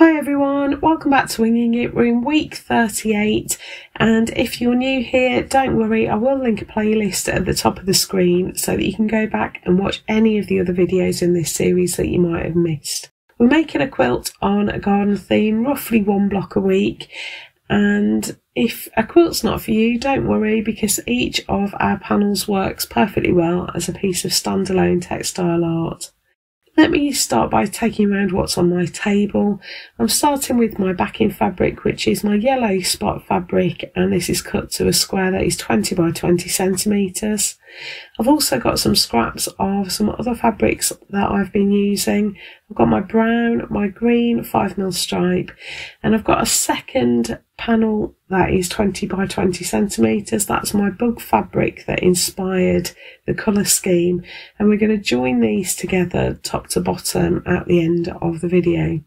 Hi everyone, welcome back to Winging It. We're in week 38, and if you're new here, don't worry, I will link a playlist at the top of the screen so that you can go back and watch any of the other videos in this series that you might have missed. We're making a quilt on a garden theme, roughly one block a week, and if a quilt's not for you, don't worry because each of our panels works perfectly well as a piece of standalone textile art. Let me start by taking around what's on my table. I'm starting with my backing fabric, which is my yellow spot fabric, and this is cut to a square that is 20 by 20 centimetres. I've also got some scraps of some other fabrics that I've been using. I've got my brown, my green 5mm stripe, and I've got a second panel that is 20 by 20 centimetres. That's my bug fabric that inspired the colour scheme, and we're going to join these together top to bottom at the end of the video.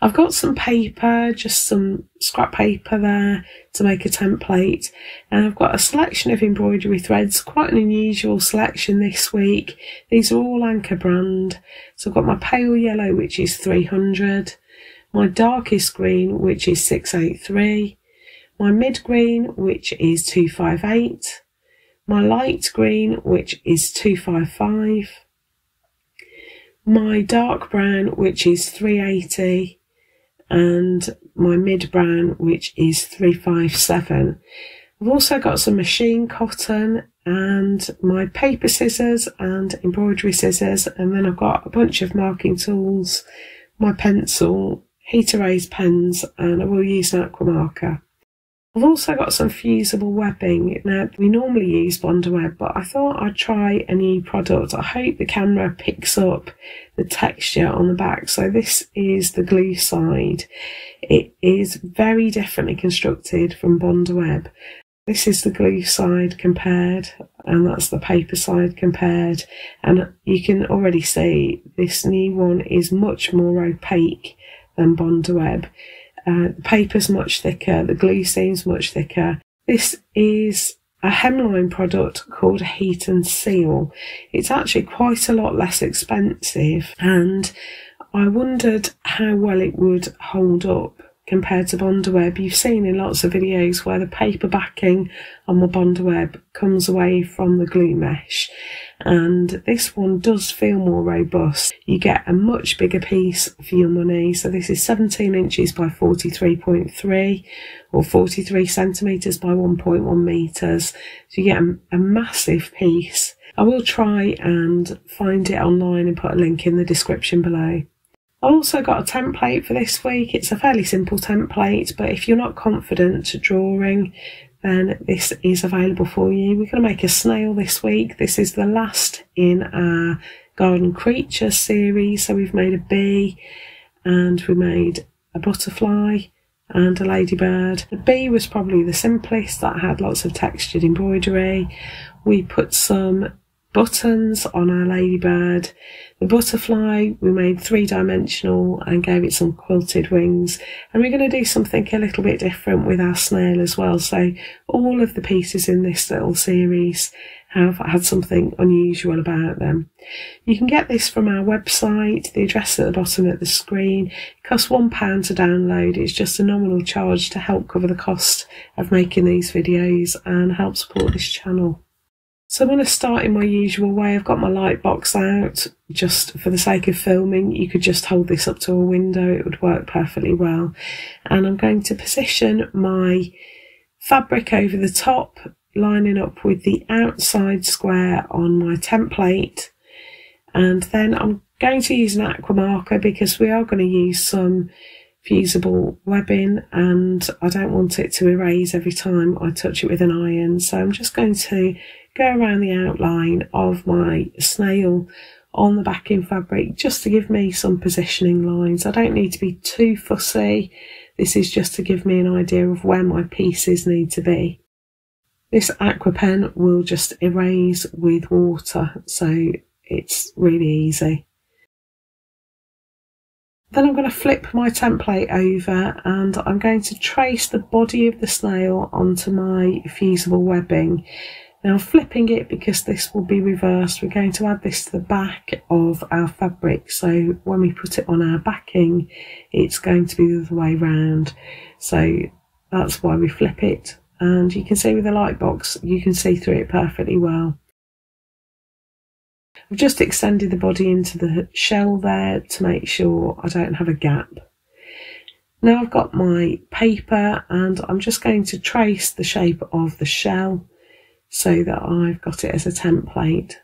I've got some paper, just some scrap paper there to make a template, and I've got a selection of embroidery threads, quite an unusual selection this week. These are all Anchor brand. So I've got my pale yellow, which is 300, my darkest green, which is 683, my mid green, which is 258, my light green, which is 255, my dark brown, which is 380, and my mid brown, which is 357. I've also got some machine cotton and my paper scissors and embroidery scissors, and then I've got a bunch of marking tools, my pencil, heat erase pens, and I will use an aqua marker. I've also got some fusible webbing. Now, we normally use Bondaweb, but I thought I'd try a new product. I hope the camera picks up the texture on the back. So this is the glue side. It is very differently constructed from Bondaweb. This is the glue side compared, and that's the paper side compared. And you can already see this new one is much more opaque than Bondaweb. Uh, the paper's much thicker, the glue seam's much thicker. This is a hemline product called Heat and Seal. It's actually quite a lot less expensive, and I wondered how well it would hold up compared to Bondaweb. You've seen in lots of videos where the paper backing on the Bondaweb comes away from the glue mesh and this one does feel more robust. You get a much bigger piece for your money. So this is 17 inches by 43.3 or 43 centimetres by 1.1 metres. So you get a, a massive piece. I will try and find it online and put a link in the description below. I also got a template for this week. It's a fairly simple template, but if you're not confident drawing, then this is available for you. We're going to make a snail this week. This is the last in our garden creature series. So we've made a bee and we made a butterfly and a ladybird. The bee was probably the simplest, that had lots of textured embroidery. We put some buttons on our ladybird. The butterfly we made three dimensional and gave it some quilted wings. And we're going to do something a little bit different with our snail as well. So all of the pieces in this little series have had something unusual about them. You can get this from our website, the address at the bottom of the screen. It costs £1 to download. It's just a nominal charge to help cover the cost of making these videos and help support this channel. So I'm going to start in my usual way. I've got my light box out just for the sake of filming. You could just hold this up to a window. It would work perfectly well. And I'm going to position my fabric over the top, lining up with the outside square on my template. And then I'm going to use an aqua marker because we are going to use some fusible webbing and I don't want it to erase every time I touch it with an iron. So I'm just going to go around the outline of my snail on the backing fabric just to give me some positioning lines. I don't need to be too fussy. This is just to give me an idea of where my pieces need to be. This aqua pen will just erase with water, so it's really easy. Then I'm going to flip my template over and I'm going to trace the body of the snail onto my fusible webbing Now flipping it because this will be reversed, we're going to add this to the back of our fabric. So when we put it on our backing, it's going to be the other way round. So that's why we flip it. And you can see with the light box, you can see through it perfectly well. I've just extended the body into the shell there to make sure I don't have a gap. Now I've got my paper and I'm just going to trace the shape of the shell so that I've got it as a template.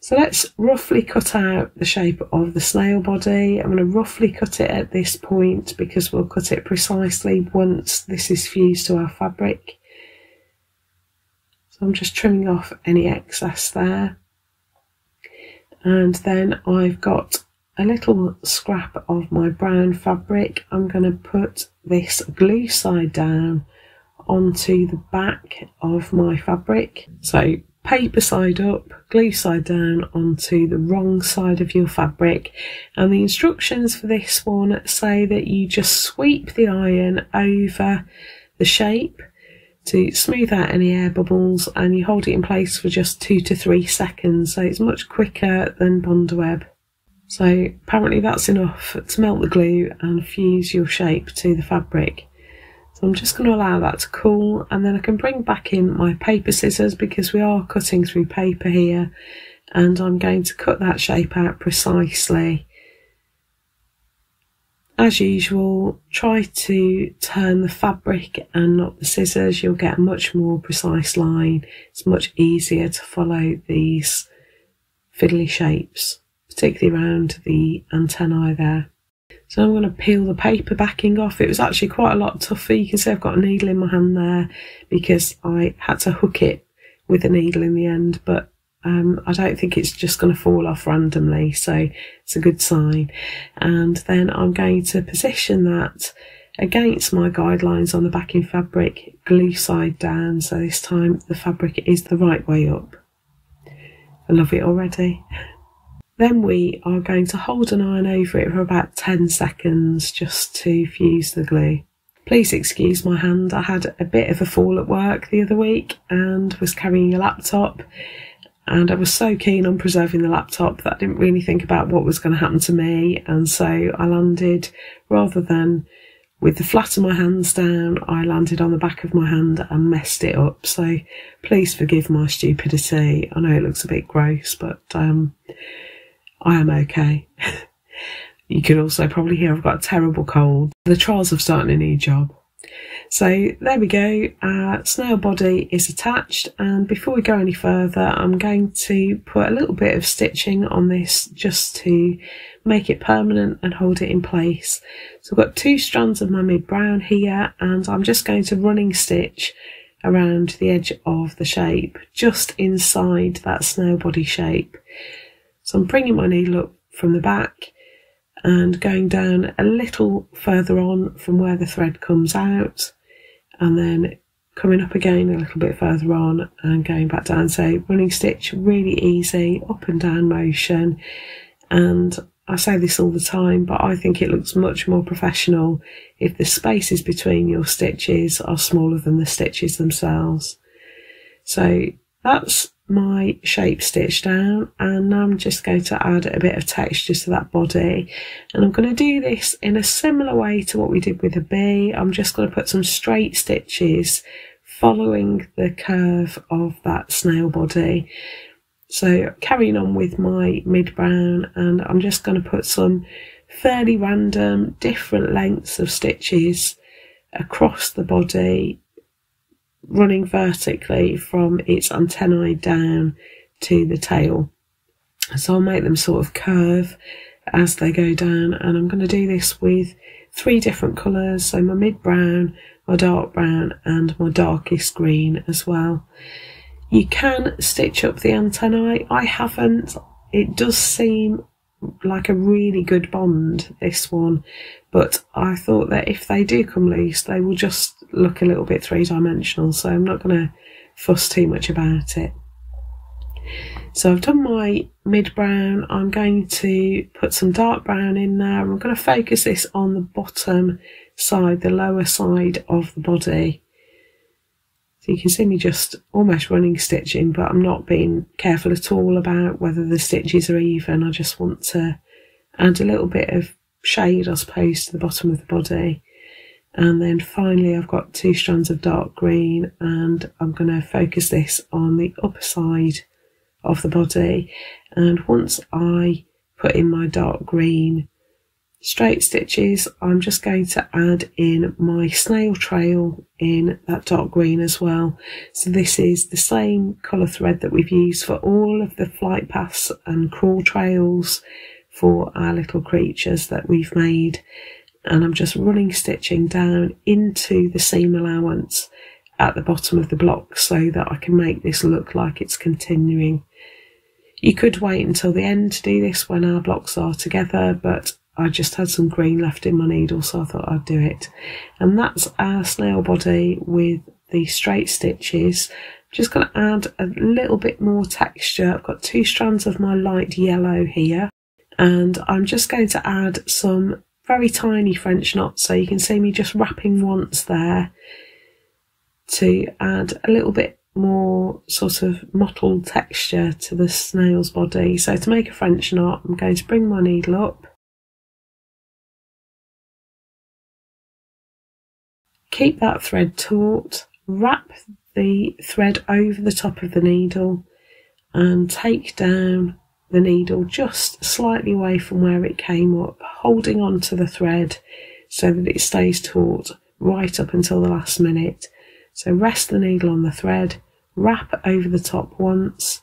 So let's roughly cut out the shape of the snail body. I'm going to roughly cut it at this point because we'll cut it precisely once this is fused to our fabric. So I'm just trimming off any excess there. And then I've got a little scrap of my brown fabric. I'm going to put this glue side down onto the back of my fabric. So paper side up, glue side down onto the wrong side of your fabric. And the instructions for this one say that you just sweep the iron over the shape to smooth out any air bubbles and you hold it in place for just two to three seconds. So it's much quicker than Bondaweb. So apparently that's enough to melt the glue and fuse your shape to the fabric. So I'm just going to allow that to cool and then I can bring back in my paper scissors because we are cutting through paper here and I'm going to cut that shape out precisely. As usual, try to turn the fabric and not the scissors. You'll get a much more precise line. It's much easier to follow these fiddly shapes, particularly around the antennae there. So I'm going to peel the paper backing off. It was actually quite a lot tougher. You can see I've got a needle in my hand there because I had to hook it with a needle in the end, but um, I don't think it's just going to fall off randomly. So it's a good sign. And then I'm going to position that against my guidelines on the backing fabric, glue side down. So this time the fabric is the right way up. I love it already. Then we are going to hold an iron over it for about 10 seconds just to fuse the glue. Please excuse my hand, I had a bit of a fall at work the other week and was carrying a laptop and I was so keen on preserving the laptop that I didn't really think about what was going to happen to me and so I landed rather than with the flat of my hands down, I landed on the back of my hand and messed it up. So please forgive my stupidity. I know it looks a bit gross, but um, I am okay. you can also probably hear I've got a terrible cold. The trials of starting a new job. So there we go, our snail body is attached and before we go any further I'm going to put a little bit of stitching on this just to make it permanent and hold it in place. So I've got two strands of my mid brown here and I'm just going to running stitch around the edge of the shape just inside that snail body shape. So I'm bringing my needle up from the back and going down a little further on from where the thread comes out and then coming up again a little bit further on and going back down. So running stitch, really easy, up and down motion. And I say this all the time, but I think it looks much more professional if the spaces between your stitches are smaller than the stitches themselves. So that's my shape stitch down and I'm just going to add a bit of texture to that body and I'm going to do this in a similar way to what we did with the bee. I'm just going to put some straight stitches following the curve of that snail body. So carrying on with my mid brown and I'm just going to put some fairly random different lengths of stitches across the body running vertically from its antennae down to the tail. So I'll make them sort of curve as they go down and I'm going to do this with three different colours, so my mid brown, my dark brown and my darkest green as well. You can stitch up the antennae, I haven't, it does seem like a really good bond, this one, but I thought that if they do come loose, they will just look a little bit three dimensional, so I'm not going to fuss too much about it. So I've done my mid brown, I'm going to put some dark brown in there, I'm going to focus this on the bottom side, the lower side of the body. So you can see me just almost running stitching, but I'm not being careful at all about whether the stitches are even. I just want to add a little bit of shade, I suppose, to the bottom of the body. And then finally, I've got two strands of dark green, and I'm going to focus this on the upper side of the body. And once I put in my dark green straight stitches, I'm just going to add in my snail trail in that dark green as well. So this is the same colour thread that we've used for all of the flight paths and crawl trails for our little creatures that we've made. And I'm just running stitching down into the seam allowance at the bottom of the block so that I can make this look like it's continuing. You could wait until the end to do this when our blocks are together, but I just had some green left in my needle, so I thought I'd do it. And that's our snail body with the straight stitches. Just going to add a little bit more texture. I've got two strands of my light yellow here, and I'm just going to add some very tiny French knots. So you can see me just wrapping once there to add a little bit more sort of mottled texture to the snail's body. So to make a French knot, I'm going to bring my needle up, keep that thread taut, wrap the thread over the top of the needle and take down the needle just slightly away from where it came up, holding on to the thread so that it stays taut right up until the last minute. So rest the needle on the thread, wrap over the top once,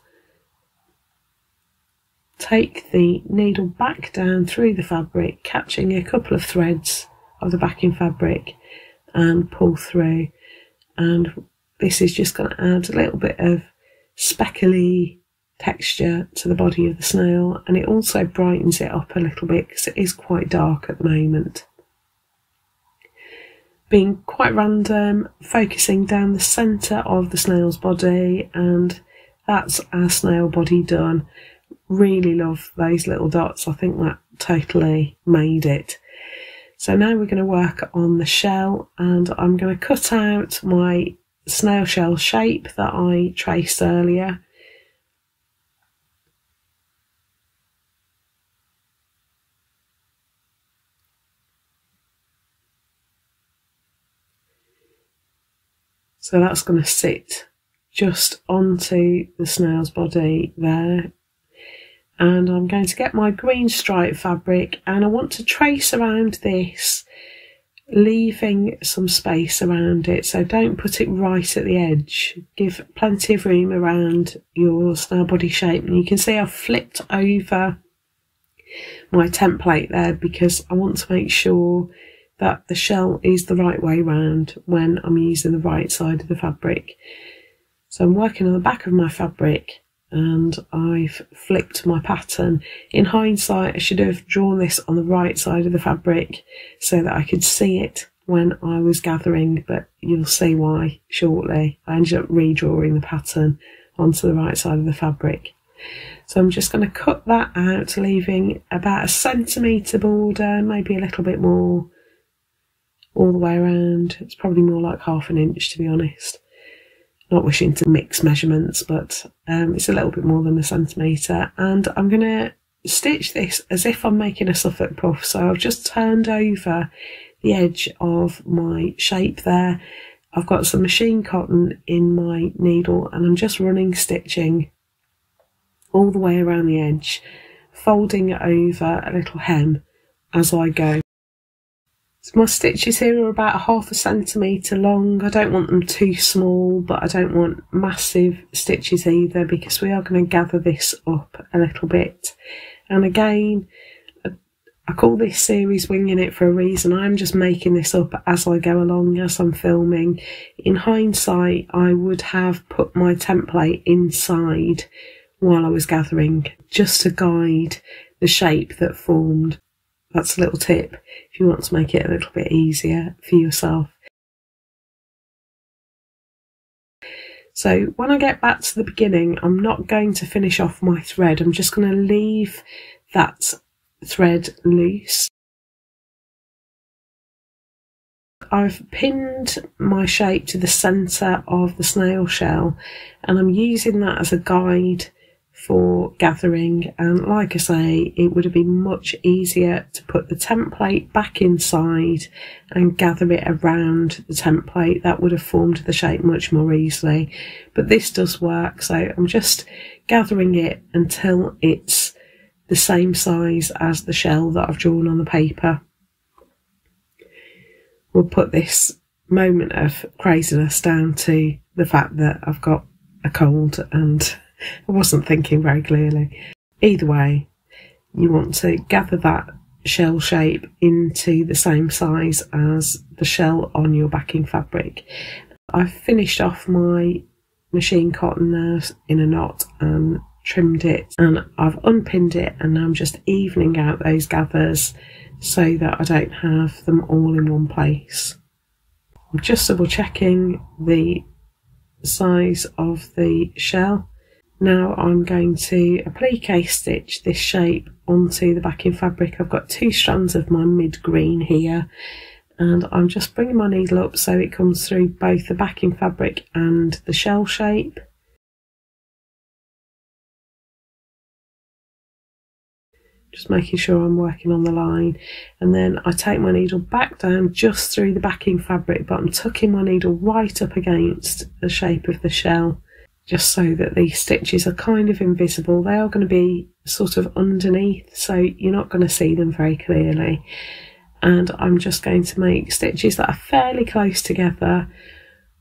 take the needle back down through the fabric, catching a couple of threads of the backing fabric and pull through. And this is just going to add a little bit of speckly texture to the body of the snail and it also brightens it up a little bit because it is quite dark at the moment being quite random, focusing down the centre of the snail's body, and that's our snail body done. Really love those little dots. I think that totally made it. So now we're going to work on the shell, and I'm going to cut out my snail shell shape that I traced earlier So that's going to sit just onto the snail's body there. And I'm going to get my green stripe fabric and I want to trace around this, leaving some space around it. So don't put it right at the edge. Give plenty of room around your snail body shape. And you can see I've flipped over my template there because I want to make sure that the shell is the right way round when I'm using the right side of the fabric. So I'm working on the back of my fabric and I've flipped my pattern. In hindsight, I should have drawn this on the right side of the fabric so that I could see it when I was gathering, but you'll see why shortly. I ended up redrawing the pattern onto the right side of the fabric. So I'm just going to cut that out, leaving about a centimetre border, maybe a little bit more, all the way around. It's probably more like half an inch to be honest. Not wishing to mix measurements, but um, it's a little bit more than a centimetre. And I'm going to stitch this as if I'm making a Suffolk puff. So I've just turned over the edge of my shape there. I've got some machine cotton in my needle and I'm just running stitching all the way around the edge, folding over a little hem as I go. My stitches here are about half a centimetre long. I don't want them too small, but I don't want massive stitches either because we are going to gather this up a little bit. And again, I call this series Winging It for a reason. I'm just making this up as I go along, as I'm filming. In hindsight, I would have put my template inside while I was gathering, just to guide the shape that formed. That's a little tip if you want to make it a little bit easier for yourself. So when I get back to the beginning, I'm not going to finish off my thread. I'm just going to leave that thread loose. I've pinned my shape to the centre of the snail shell and I'm using that as a guide for gathering and like I say it would have been much easier to put the template back inside and gather it around the template. That would have formed the shape much more easily. But this does work so I'm just gathering it until it's the same size as the shell that I've drawn on the paper. We'll put this moment of craziness down to the fact that I've got a cold and I wasn't thinking very clearly. Either way, you want to gather that shell shape into the same size as the shell on your backing fabric. I've finished off my machine cotton now in a knot and trimmed it and I've unpinned it and now I'm just evening out those gathers so that I don't have them all in one place. I'm just double checking the size of the shell now I'm going to applique stitch this shape onto the backing fabric. I've got two strands of my mid green here and I'm just bringing my needle up so it comes through both the backing fabric and the shell shape. Just making sure I'm working on the line and then I take my needle back down just through the backing fabric but I'm tucking my needle right up against the shape of the shell just so that these stitches are kind of invisible. They are going to be sort of underneath, so you're not going to see them very clearly. And I'm just going to make stitches that are fairly close together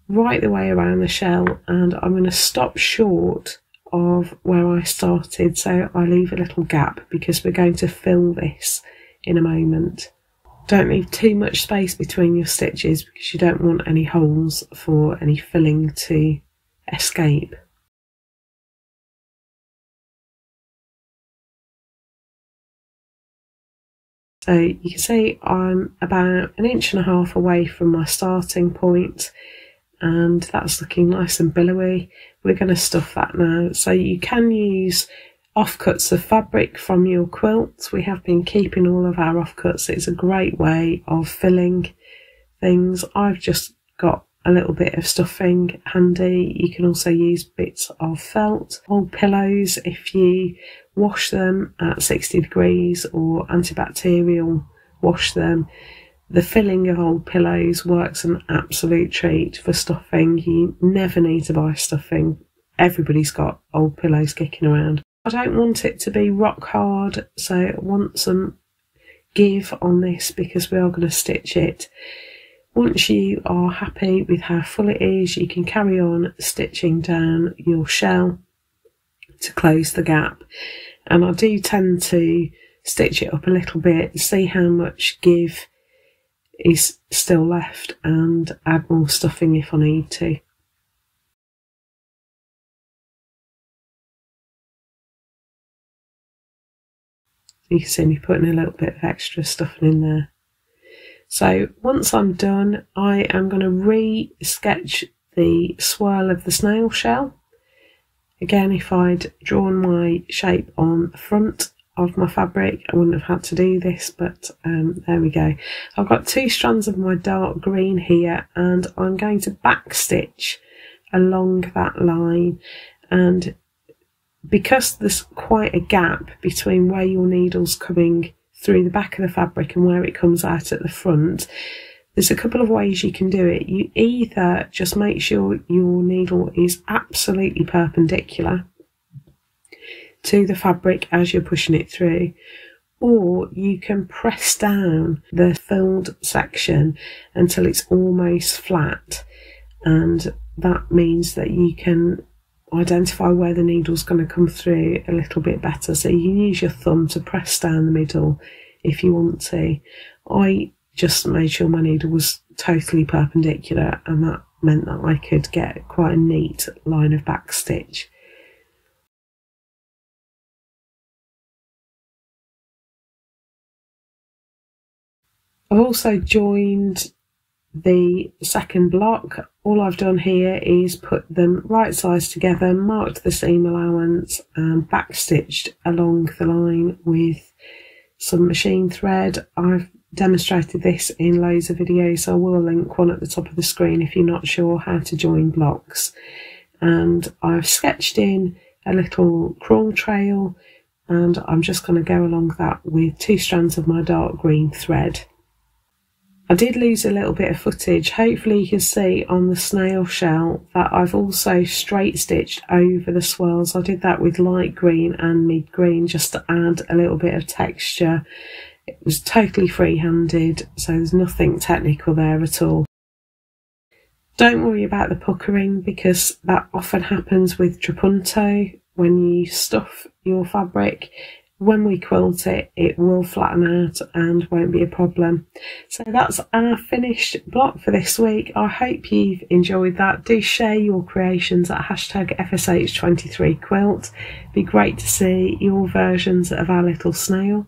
right the way around the shell and I'm going to stop short of where I started so I leave a little gap because we're going to fill this in a moment. Don't leave too much space between your stitches because you don't want any holes for any filling to escape. So you can see I'm about an inch and a half away from my starting point and that's looking nice and billowy. We're going to stuff that now. So you can use offcuts of fabric from your quilt. We have been keeping all of our offcuts. It's a great way of filling things. I've just got a little bit of stuffing handy. You can also use bits of felt, old pillows if you wash them at 60 degrees or antibacterial wash them. The filling of old pillows works an absolute treat for stuffing. You never need to buy stuffing. Everybody's got old pillows kicking around. I don't want it to be rock hard, so I want some give on this because we are going to stitch it once you are happy with how full it is, you can carry on stitching down your shell to close the gap. And I do tend to stitch it up a little bit, see how much give is still left and add more stuffing if I need to. You can see me putting a little bit of extra stuffing in there. So once I'm done, I am going to re-sketch the swirl of the snail shell. Again, if I'd drawn my shape on the front of my fabric, I wouldn't have had to do this, but um, there we go. I've got two strands of my dark green here, and I'm going to backstitch along that line. And because there's quite a gap between where your needle's coming through the back of the fabric and where it comes out at the front. There's a couple of ways you can do it. You either just make sure your needle is absolutely perpendicular to the fabric as you're pushing it through, or you can press down the filled section until it's almost flat, and that means that you can identify where the needle's going to come through a little bit better. So you can use your thumb to press down the middle if you want to. I just made sure my needle was totally perpendicular and that meant that I could get quite a neat line of back stitch. I've also joined the second block, all I've done here is put them right sides together, marked the seam allowance and backstitched along the line with some machine thread. I've demonstrated this in loads of videos. So I will link one at the top of the screen if you're not sure how to join blocks. And I've sketched in a little crawl trail and I'm just going to go along that with two strands of my dark green thread. I did lose a little bit of footage. Hopefully you can see on the snail shell that I've also straight stitched over the swirls. I did that with light green and mid green just to add a little bit of texture. It was totally free-handed, so there's nothing technical there at all. Don't worry about the puckering because that often happens with trapunto when you stuff your fabric when we quilt it, it will flatten out and won't be a problem. So that's our finished block for this week. I hope you've enjoyed that. Do share your creations at hashtag FSH23quilt. Be great to see your versions of our little snail.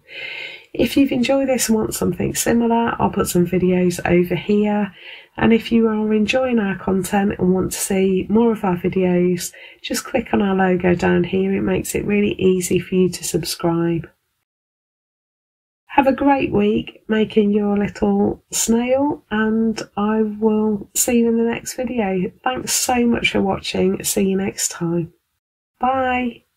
If you've enjoyed this and want something similar, I'll put some videos over here. And if you are enjoying our content and want to see more of our videos, just click on our logo down here. It makes it really easy for you to subscribe. Have a great week making your little snail and I will see you in the next video. Thanks so much for watching. See you next time. Bye.